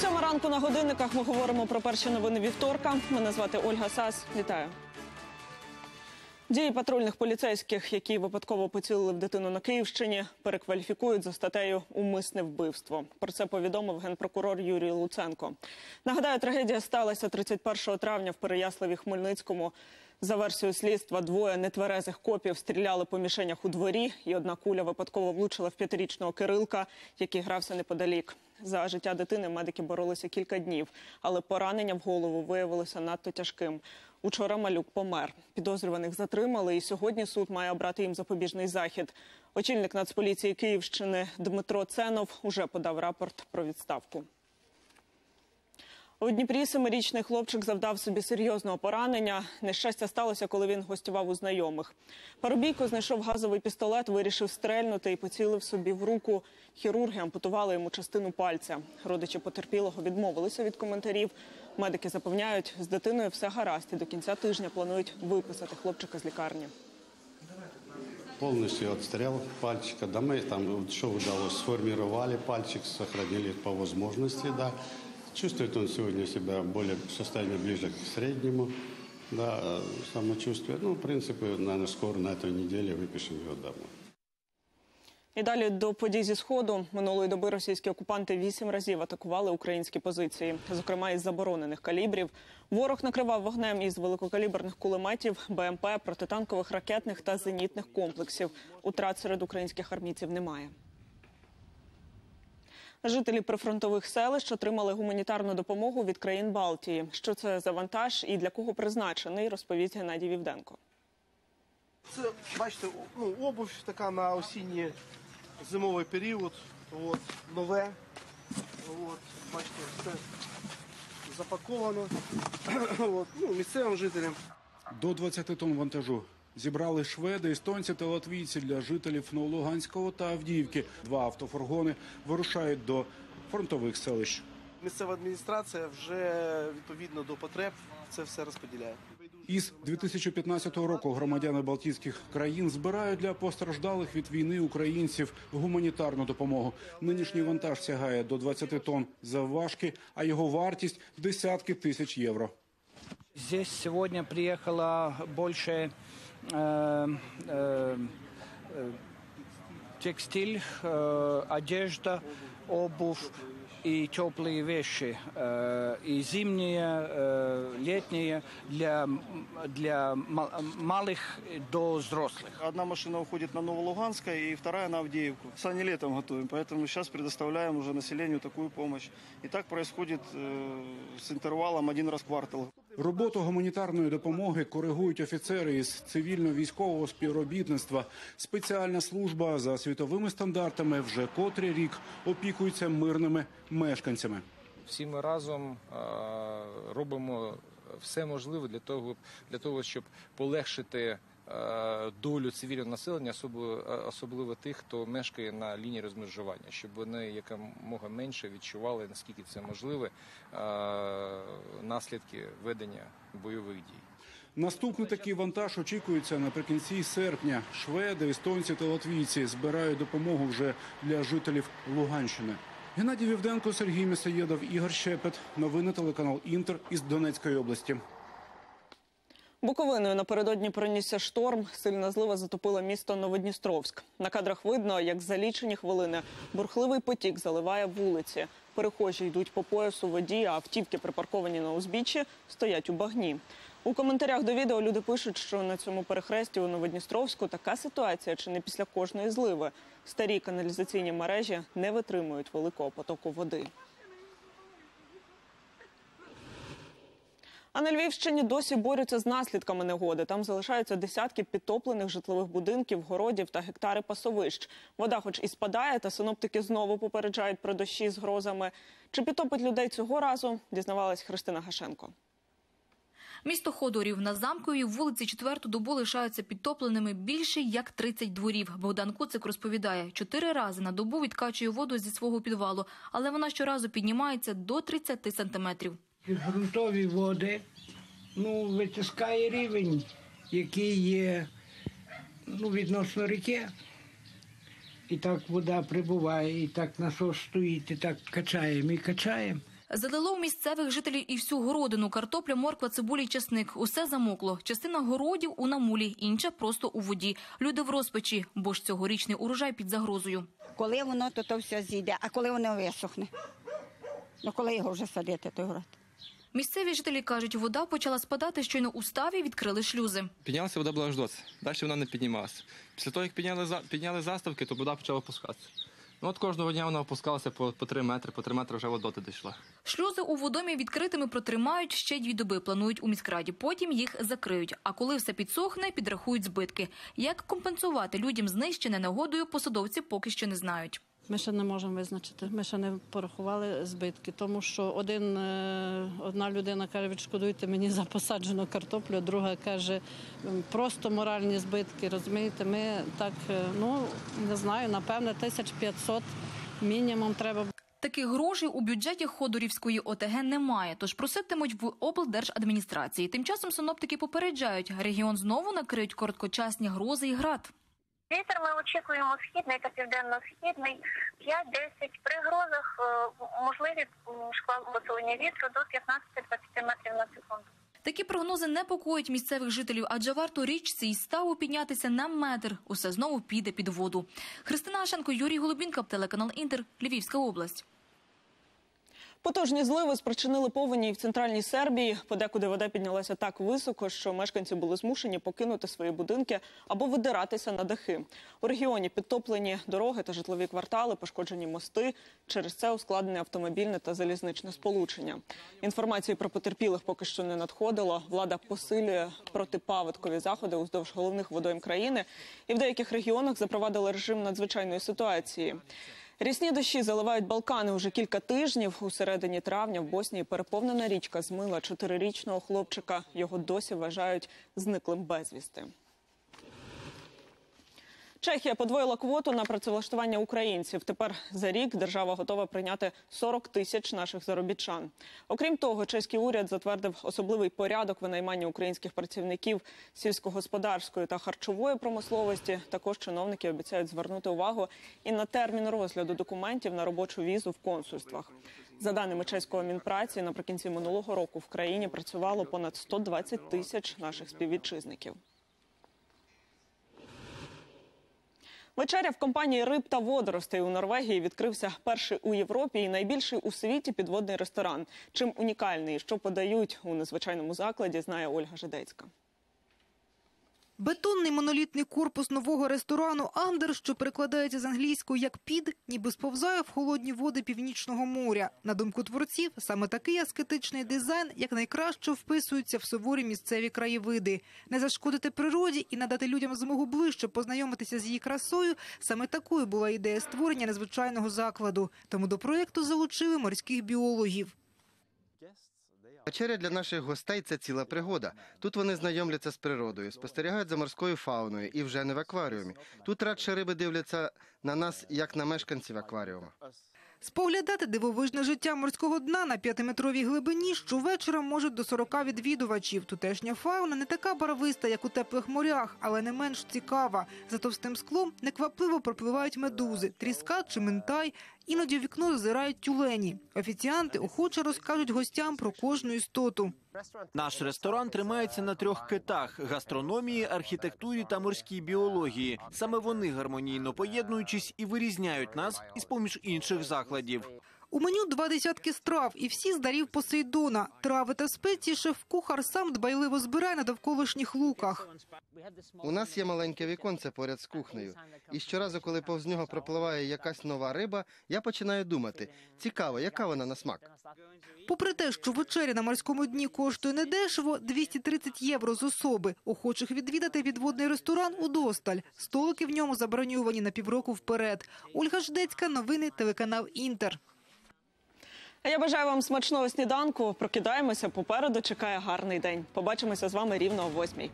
Сьома ранку на годинниках ми говоримо про перші новини вівторка. Мене звати Ольга Сас. Вітаю. Дії патрульних поліцейських, які випадково поцілили в дитину на Київщині, перекваліфікують за статтею Умисне вбивство. Про це повідомив генпрокурор Юрій Луценко. Нагадаю, трагедія сталася 31 травня в Переяславі Хмельницькому. За версією слідства, двоє нетверезих копів стріляли по мішенях у дворі, і одна куля випадково влучила в п'ятирічного Кирилка, який грався неподалік. За життя дитини медики боролися кілька днів, але поранення в голову виявилося надто тяжким. Учора малюк помер. Підозрюваних затримали, і сьогодні суд має обрати їм запобіжний захід. Очільник Нацполіції Київщини Дмитро Ценов уже подав рапорт про відставку. У Дніпрі семирічний хлопчик завдав собі серйозного поранення. Нещастя сталося, коли він гостював у знайомих. Парубійко знайшов газовий пістолет, вирішив стрельнути і поцілив собі в руку. Хірурги ампутували йому частину пальця. Родичі потерпілого відмовилися від коментарів. Медики запевняють, з дитиною все гаразд і до кінця тижня планують виписати хлопчика з лікарні. Полностью отстрел пальчика. Да там, что удалось, сформировали пальчик, сохранили по возможности, да. Чувствует он сегодня себя более в состоянии ближе к среднему, да, э, самочувствие. Ну, в принципе, наверное, скоро на этой неделе выпишем его домой. І далі до подій зі сходу минулої доби російські окупанти вісім разів атакували українські позиції, зокрема із заборонених калібрів. Ворог накривав вогнем із великокаліберних кулеметів, БМП, протитанкових ракетних та зенітних комплексів. Утрат серед українських армійців немає. Жителі прифронтових селищ отримали гуманітарну допомогу від країн Балтії. Що це за вантаж і для кого призначений, розповість Геннадій Вівденко. Це, бачите, ну, обувь така на осінній зимовий період. От, нове. От, бачите, все запаковано. От, ну, місцевим жителям. До 20 тонн вантажу зібрали шведи, естонці та латвійці для жителів Новолуганського та Авдіївки. Два автофургони вирушають до фронтових селищ. Місцева адміністрація вже відповідно до потреб це все розподіляє. Із 2015 року громадяни Балтійських країн збирають для постраждалих від війни українців гуманітарну допомогу. Нинішній вантаж сягає до 20 тонн завважки, а його вартість десятки тисяч євро. Здесь сегодня приехало больше э, э, э, текстиль, э, одежда, обувь и теплые вещи, э, и зимние, э, летние для, для ма- малых до взрослых. Одна машина уходит на Новолуганское и вторая на Авдеевку. Сани летом готовим, поэтому сейчас предоставляем уже населению такую помощь. И так происходит э, с интервалом один раз в квартал. Роботу гуманітарної допомоги коригують офіцери із цивільно-військового співробітництва. Спеціальна служба за світовими стандартами вже котрий рік опікується мирними мешканцями. всі ми разом е, робимо все можливе для того, для того, щоб полегшити долю цивільного населення, особливо, е, тих, хто мешкає на лінії розмежування, щоб вони якомога менше відчували, наскільки це можливе, е, наслідки ведення бойових дій. Наступний такий вантаж очікується наприкінці серпня. Шведи, естонці та латвійці збирають допомогу вже для жителів Луганщини. Геннадій Вівденко, Сергій Місаєдов, Ігор Щепет. Новини телеканал Інтер із Донецької області. Буковиною напередодні пронісся шторм. Сильна злива затопила місто Новодністровськ. На кадрах видно, як за лічені хвилини бурхливий потік заливає вулиці. Перехожі йдуть по поясу воді, а автівки, припарковані на узбіччі, стоять у багні. У коментарях до відео люди пишуть, що на цьому перехресті у Новодністровську така ситуація чи не після кожної зливи. Старі каналізаційні мережі не витримують великого потоку води. А на Львівщині досі борються з наслідками негоди. Там залишаються десятки підтоплених житлових будинків, городів та гектари пасовищ. Вода, хоч і спадає, та синоптики знову попереджають про дощі з грозами. Чи підтопить людей цього разу? Дізнавалась Христина Гашенко. Місто Ходорів на замковій вулиці четверту добу лишаються підтопленими більше як 30 дворів. Богдан Куцик розповідає, чотири рази на добу відкачує воду зі свого підвалу, але вона щоразу піднімається до 30 сантиметрів. Ґрунтові води ну, витискає рівень, який є ну, відносно ріки. і так вода прибуває, і так насос стоїть, і так качаємо і качаємо. Залило у місцевих жителів і всю городину. Картопля, морква, цибулі, часник. Усе замокло. Частина городів у намулі, інша просто у воді. Люди в розпачі, бо ж цьогорічний урожай під загрозою. Коли воно то, то все зійде, а коли воно висохне? Ну коли його вже садити, той город? Місцеві жителі кажуть, вода почала спадати, щойно у ставі відкрили шлюзи. Піднялася вода була аж доці. Далі вона не піднімалася. Після того, як підняли, підняли заставки, то вода почала опускатися. Ну от кожного дня вона опускалася по, по 3 метри, по 3 метри вже вода доти дійшла. Шлюзи у водомі відкритими протримають ще дві доби. Планують у міськраді. Потім їх закриють. А коли все підсохне, підрахують збитки. Як компенсувати людям знищене негодою, посадовці поки що не знають. Ми ще не можемо визначити. Ми ще не порахували збитки, тому що один, е, одна людина каже, відшкодуйте мені за посаджену картоплю, друга каже, просто моральні збитки. Розумієте, ми так, е, ну не знаю, напевне, 1500 мінімум треба Таких грошей у бюджеті Ходорівської ОТГ немає, тож проситимуть в облдержадміністрації. Тим часом синоптики попереджають, регіон знову накриють короткочасні грози і град. Вітер ми очікуємо східний та південно-східний 5-10. При грозах е, можливі шквал посилення вітру до 15-20 метрів на секунду. Такі прогнози непокоїть місцевих жителів, адже варто річці і ставу піднятися на метр. Усе знову піде під воду. Христина Ашенко, Юрій Голубінка, телеканал Інтер, Львівська область. Потужні зливи спричинили повені і в центральній Сербії. Подекуди вода піднялася так високо, що мешканці були змушені покинути свої будинки або видиратися на дахи. У регіоні підтоплені дороги та житлові квартали, пошкоджені мости. Через це ускладнене автомобільне та залізничне сполучення. Інформації про потерпілих поки що не надходило. Влада посилює протипаводкові заходи уздовж головних водойм країни і в деяких регіонах запровадили режим надзвичайної ситуації. Рісні дощі заливають Балкани уже кілька тижнів. У середині травня в Боснії переповнена річка змила чотирирічного хлопчика. Його досі вважають зниклим безвісти. Чехія подвоїла квоту на працевлаштування українців. Тепер за рік держава готова прийняти 40 тисяч наших заробітчан. Окрім того, чеський уряд затвердив особливий порядок винаймання українських працівників сільськогосподарської та харчової промисловості. Також чиновники обіцяють звернути увагу і на термін розгляду документів на робочу візу в консульствах. За даними чеського мінпраці, наприкінці минулого року в країні працювало понад 120 тисяч наших співвітчизників. Вечеря в компанії риб та водоростей у Норвегії відкрився перший у Європі і найбільший у світі підводний ресторан. Чим унікальний, що подають у незвичайному закладі, знає Ольга Жидецька. Бетонний монолітний корпус нового ресторану «Андер», що перекладається з англійської як «під», ніби сповзає в холодні води Північного моря. На думку творців, саме такий аскетичний дизайн якнайкраще вписується в суворі місцеві краєвиди. Не зашкодити природі і надати людям змогу ближче познайомитися з її красою – саме такою була ідея створення незвичайного закладу. Тому до проєкту залучили морських біологів. Вечеря для наших гостей це ціла пригода. Тут вони знайомляться з природою, спостерігають за морською фауною і вже не в акваріумі. Тут радше риби дивляться на нас як на мешканців акваріума. Споглядати дивовижне життя морського дна на п'ятиметровій глибині щовечора можуть до 40 відвідувачів. Тутешня фауна не така барвиста, як у теплих морях, але не менш цікава. За товстим склом неквапливо пропливають медузи, тріска чи ментай. Іноді вікно зазирають тюлені. Офіціанти охоче розкажуть гостям про кожну істоту. Наш ресторан тримається на трьох китах: гастрономії, архітектурі та морській біології. Саме вони гармонійно поєднуючись і вирізняють нас із поміж інших закладів. У меню два десятки страв, і всі з дарів Посейдона. Трави та спеції шеф-кухар сам дбайливо збирає на довколишніх луках. У нас є маленьке віконце поряд з кухнею. І щоразу, коли повз нього пропливає якась нова риба, я починаю думати: цікаво, яка вона на смак. Попри те, що вечеря на морському дні коштує недешево – 230 євро з особи. Охочих відвідати підводний ресторан удосталь. Столики в ньому заброньовані на півроку вперед. Ольга Ждецька, новини, телеканал «Інтер». А я бажаю вам смачного сніданку. Прокидаємося. Попереду чекає гарний день. Побачимося з вами рівно о восьмій.